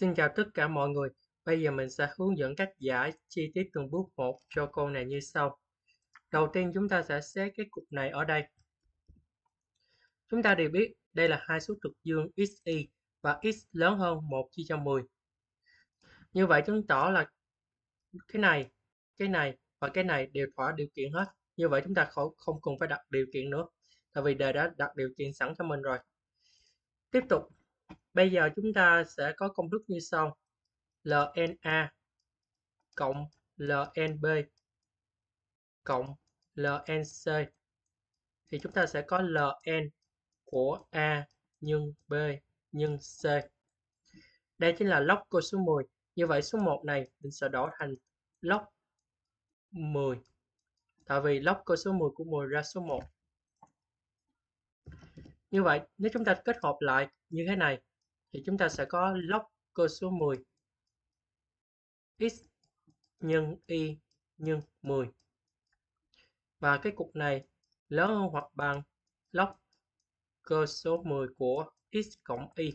Xin chào tất cả mọi người. Bây giờ mình sẽ hướng dẫn cách giải chi tiết từng bước một cho câu này như sau. Đầu tiên chúng ta sẽ xét cái cục này ở đây. Chúng ta đều biết đây là hai số trực dương xy và x lớn hơn 1 chia cho 10. Như vậy chứng tỏ là cái này, cái này và cái này đều thỏa điều kiện hết. Như vậy chúng ta không, không cần phải đặt điều kiện nữa. Tại vì đề đã đặt điều kiện sẵn cho mình rồi. Tiếp tục Bây giờ chúng ta sẽ có công thức như sau. LNA cộng LNB cộng LNC thì chúng ta sẽ có LN của A nhân B nhân C. Đây chính là log của số 10. Như vậy số 1 này mình sẽ đổi thành log 10. Tại vì log của số 10 của 10 ra số 1. Như vậy, nếu chúng ta kết hợp lại như thế này thì chúng ta sẽ có log cơ số 10 x nhân y nhân 10 và cái cục này lớn hơn hoặc bằng log cơ số 10 của x cộng y.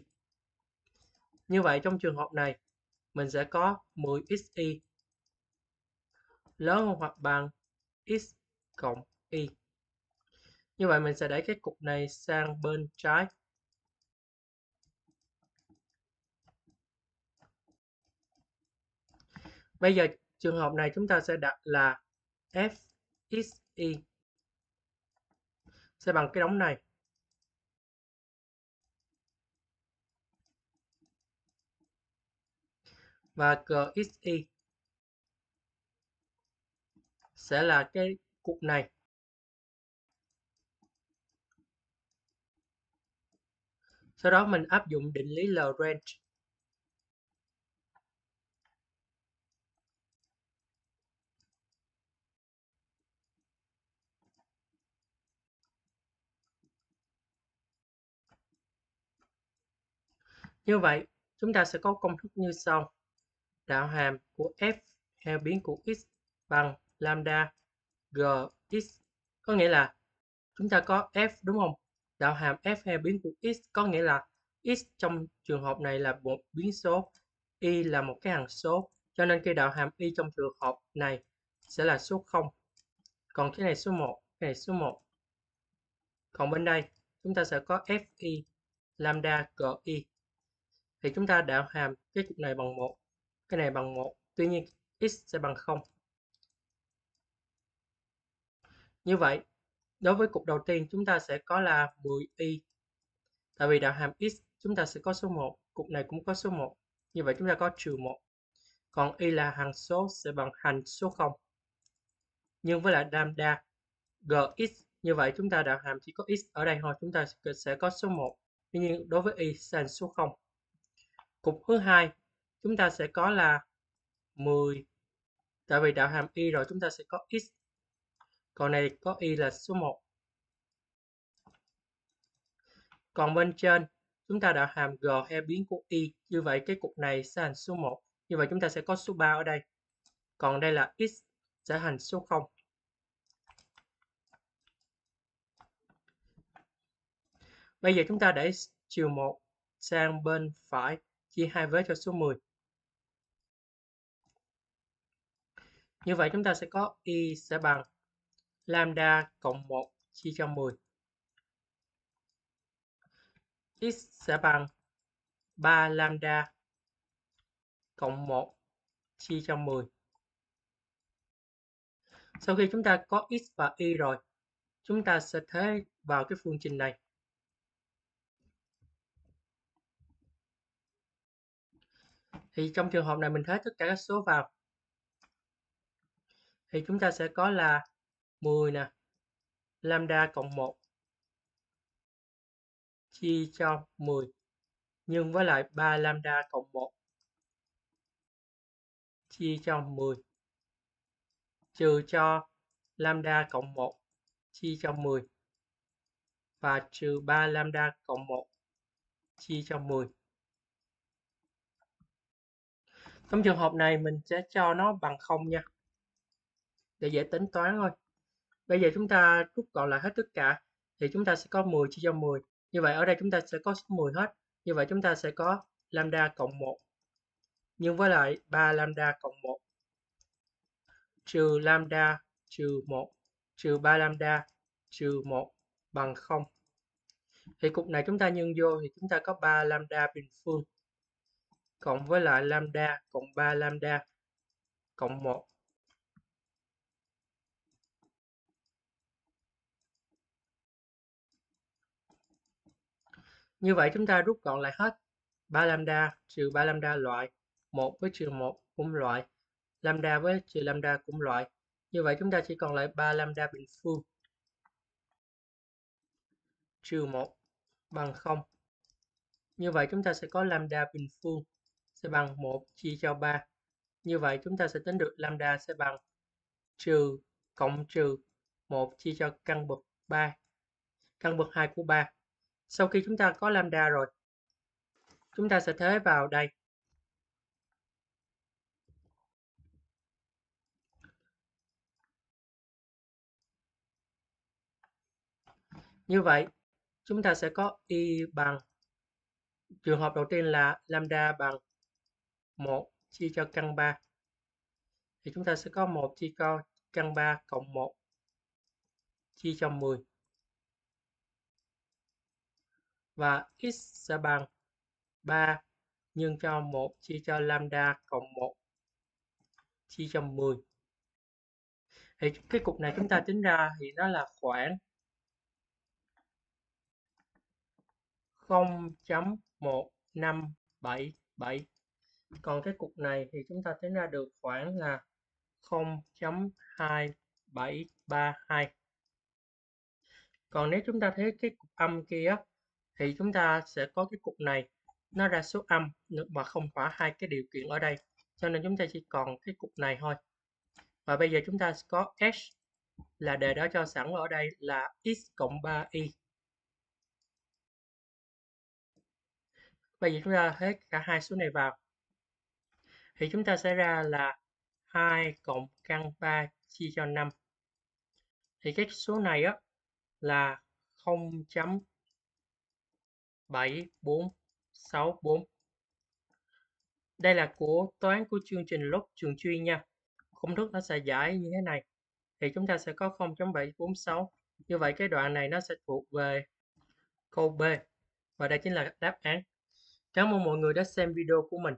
Như vậy trong trường hợp này, mình sẽ có 10xy lớn hơn hoặc bằng x cộng y. Như vậy mình sẽ đẩy cái cục này sang bên trái Bây giờ trường hợp này chúng ta sẽ đặt là FXY sẽ bằng cái đóng này. Và GXY sẽ là cái cục này. Sau đó mình áp dụng định lý Lagrange Như vậy, chúng ta sẽ có công thức như sau. Đạo hàm của f theo biến của x bằng lambda gx. Có nghĩa là chúng ta có f đúng không? Đạo hàm f theo biến của x có nghĩa là x trong trường hợp này là một biến số, y là một cái hằng số. Cho nên cái đạo hàm y trong trường hợp này sẽ là số 0. Còn cái này số 1, cái này số 1. Còn bên đây, chúng ta sẽ có fi lambda gi thì chúng ta đạo hàm cái cục này bằng 1, cái này bằng 1, tuy nhiên x sẽ bằng 0. Như vậy, đối với cục đầu tiên chúng ta sẽ có là 10y. Tại vì đạo hàm x chúng ta sẽ có số 1, cục này cũng có số 1. Như vậy chúng ta có trừ 1. Còn y là hằng số sẽ bằng hằng số 0. Nhưng với lại lambda gx như vậy chúng ta đạo hàm chỉ có x ở đây thôi, chúng ta sẽ có số 1. Tuy nhiên đối với y sẽ thành số 0. Cục thứ hai, chúng ta sẽ có là 10. Tại vì đạo hàm y rồi, chúng ta sẽ có x. Còn này có y là số 1. Còn bên trên, chúng ta đạo hàm g he biến của y. Như vậy cái cục này sẽ hành số 1. Như vậy chúng ta sẽ có số 3 ở đây. Còn đây là x, sẽ hành số 0. Bây giờ chúng ta để chiều 1 sang bên phải chia hai vế cho số 10. Như vậy chúng ta sẽ có y sẽ bằng lambda cộng 1 chia cho 10. x sẽ bằng 3 lambda cộng 1 chia cho 10. Sau khi chúng ta có x và y rồi, chúng ta sẽ thế vào cái phương trình này. Thì trong trường hợp này mình thế tất cả các số vào. Thì chúng ta sẽ có là 10 nè, lambda cộng 1 chia cho 10 nhân với lại 3 lambda cộng 1 chia cho 10 trừ cho lambda cộng 1 chia cho 10 và trừ 3 lambda cộng 1 chia cho 10 trong trường hợp này mình sẽ cho nó bằng không nha. Để dễ tính toán thôi. Bây giờ chúng ta rút gọn lại hết tất cả, thì chúng ta sẽ có 10 chia cho 10 như vậy ở đây chúng ta sẽ có số 10 hết. Như vậy chúng ta sẽ có lambda cộng 1 nhân với lại 3 lambda cộng 1 trừ lambda, trừ 1 trừ 3 lambda, trừ 1 bằng 0. Thì cục này chúng ta nhân vô thì chúng ta có 3 lambda bình phương cộng với lại lambda cộng 3 lambda cộng 1. Như vậy chúng ta rút gọn lại hết 3 lambda trừ 3 lambda loại, 1 với trừ 1 cũng loại, lambda với trừ lambda cũng loại. Như vậy chúng ta chỉ còn lại 3 lambda bình phương trừ 1 bằng 0. Như vậy chúng ta sẽ có lambda bình phương sẽ bằng 1 chia cho 3. Như vậy chúng ta sẽ tính được lambda sẽ bằng trừ cộng trừ 1 chia cho căn bậc 3, căn bậc 2 của 3. Sau khi chúng ta có lambda rồi, chúng ta sẽ thế vào đây. Như vậy, chúng ta sẽ có y bằng trường hợp đầu tiên là lambda bằng 1 chia cho căn 3 thì chúng ta sẽ có 1 chia cho căn 3 cộng 1 chia cho 10 và x sẽ bằng 3 nhân cho 1 chia cho lambda cộng 1 chia cho 10 thì cái cục này chúng ta tính ra thì nó là khoảng 0.1577 còn cái cục này thì chúng ta tính ra được khoảng là 0.2732 còn nếu chúng ta thấy cái cục âm kia thì chúng ta sẽ có cái cục này, nó ra số âm mà không phải hai cái điều kiện ở đây. Cho nên chúng ta chỉ còn cái cục này thôi. Và bây giờ chúng ta có s là đề đó cho sẵn ở đây là x cộng 3y bây giờ chúng ta hết cả hai số này vào thì chúng ta sẽ ra là 2 cộng căn 3 chia cho 5 thì cái số này á, là 0.7464 đây là của toán của chương trình lớp trường chuyên nha. Công thức nó sẽ giải như thế này. Thì chúng ta sẽ có 0.746 như vậy cái đoạn này nó sẽ thuộc về câu B. Và đây chính là đáp án. Cảm ơn mọi người đã xem video của mình.